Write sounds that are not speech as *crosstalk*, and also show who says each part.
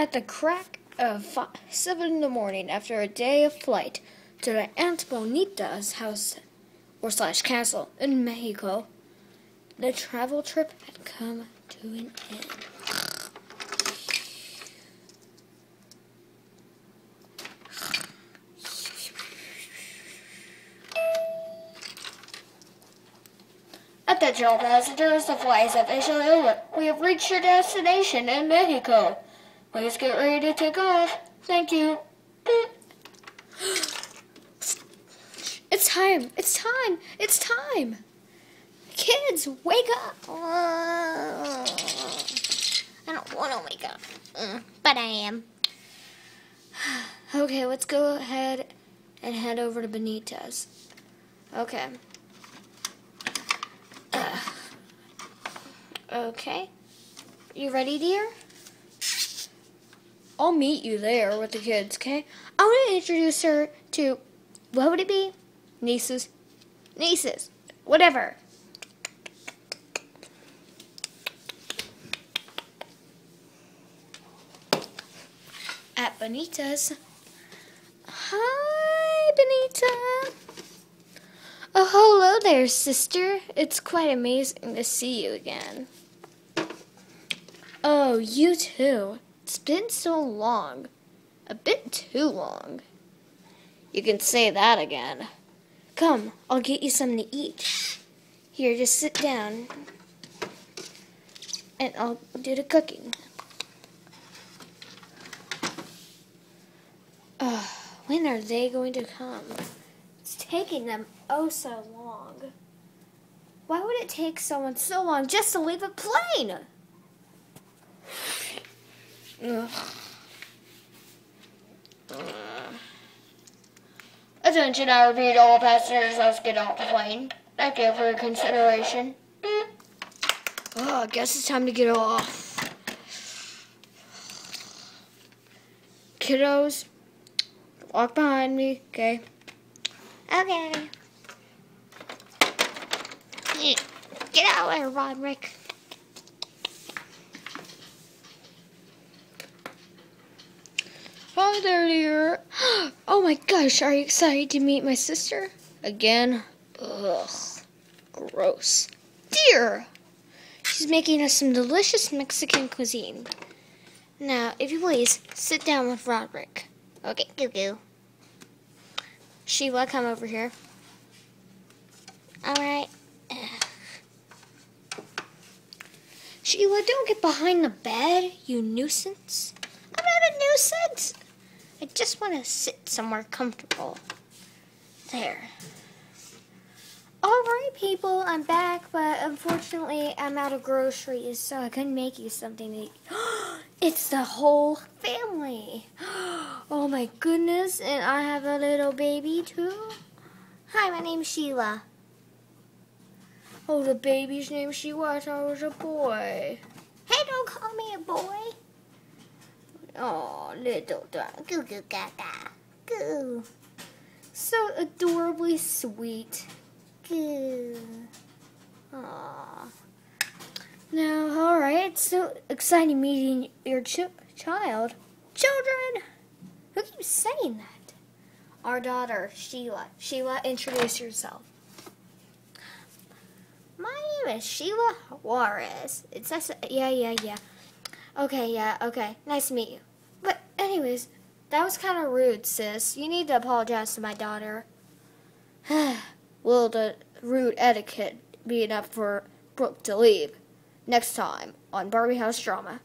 Speaker 1: At the crack of five, seven in the morning, after a day of flight to the Aunt Bonita's house or slash castle in Mexico, the travel trip had come to an end. Attention, passengers, the flight is officially over. We have reached your destination in Mexico. Please get ready to take off. Thank you. *gasps* It's time. It's time. It's time. Kids, wake up. *sighs*
Speaker 2: I don't want to wake up, Mm, but I am. *sighs*
Speaker 1: Okay, let's go ahead and head over to Benita's. Okay. Uh, *sighs* okay. You ready, dear? I'll meet you there with the kids, okay? I want to introduce her to, what would it be? Nieces? Nieces. Whatever. At Benita's. Hi, Benita. Oh, hello there, sister. It's quite amazing to see you again. Oh, you too. It's been so long. A bit too long. You can say that again. Come, I'll get you something to eat. Here, just sit down. And I'll do the cooking. Ugh, when are they going to come? It's taking them oh so long. Why would it take someone so long just to leave a plane? Ugh. Attention, I repeat, all passengers, let's get off the plane. Thank you for your consideration. Oh, I guess it's time to get off. Kiddos, walk behind me, okay?
Speaker 2: Okay. Get out of there, Roderick.
Speaker 1: Hi dear. *gasps* Oh my gosh, are you excited to meet my sister? Again? Ugh, gross. Dear! She's making us some delicious Mexican cuisine. Now, if you please, sit down with Roderick.
Speaker 2: Okay, goo goo.
Speaker 1: Sheila, come over here.
Speaker 2: Alright.
Speaker 1: Sheila, *sighs* don't get behind the bed, you nuisance.
Speaker 2: I'm not a nuisance. I just want to sit somewhere comfortable. There.
Speaker 1: Alright, people, I'm back, but unfortunately, I'm out of groceries, so I couldn't make you something to eat. *gasps* it's the whole family. *gasps* Oh my goodness, and I have a little baby too.
Speaker 2: Hi, my name's Sheila.
Speaker 1: Oh, the baby's name Sheila. I thought it was a boy.
Speaker 2: Hey, don't call me a boy.
Speaker 1: Oh, little dog.
Speaker 2: Goo goo gaga. Goo.
Speaker 1: So adorably sweet.
Speaker 2: Goo.
Speaker 1: Aww. Now, alright, so exciting meeting your ch- child. Children! Who keeps saying that? Our daughter, Sheila. Sheila, introduce yourself.
Speaker 2: My name is Sheila Juarez.
Speaker 1: It's, yeah, yeah, yeah. Okay, yeah, okay. Nice to meet you. Anyways, that was kind of rude, sis. You need to apologize to my daughter. *sighs* Will the rude etiquette be enough for Brooke to leave? Next time on Barbie House Drama.